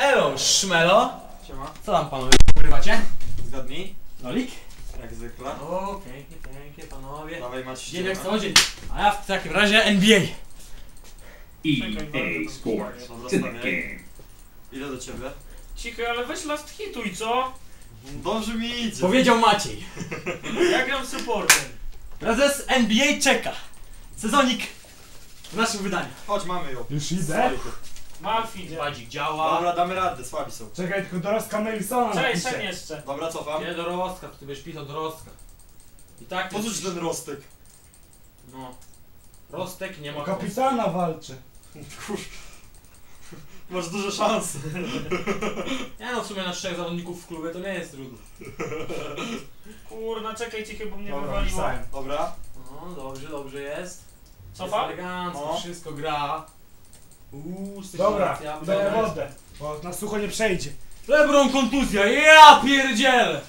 Elo, szmelo. Siema. Co tam panowie pogrywacie? Zgadnij. Lolik? Jak zwykle. O, pięknie, pięknie panowie. Dawaj Maciej. Dzień jak co dzień. A ja w takim razie NBA. EA Sports. Dobra, game. Ile do ciebie? Cichy, ale weź last hituj, co? Dobrze mi idzie. Powiedział Maciej. Ja gram supportem. Prezes NBA czeka. Sezonik w naszym wydaniu. Chodź, mamy ją. Już idę? Malfi. Ładzik działa. Dobra, damy radę, słabi są. Czekaj, tylko teraz Camelisona Cześć, napiszę. sen jeszcze. Dobra, cofam. Nie do rostka, ty byś pisał do rostka. I tak Po co jest- ten rostek? No. Rostek nie ma O kapitana walczy. Kurz. Masz duże szanse. Nie no, w sumie na trzech zawodników w klubie to nie jest trudno. Kurna, czekaj Cichy, bo mnie Dobra, wywaliło. napisałem. Dobra. No, dobrze, dobrze jest. Cofa? Jest elegancko, O. wszystko gra. Uuu, Dobra, sytuacja, daję wodę, bo na sucho nie przejdzie. Lebron kontuzja, ja pierdzielę!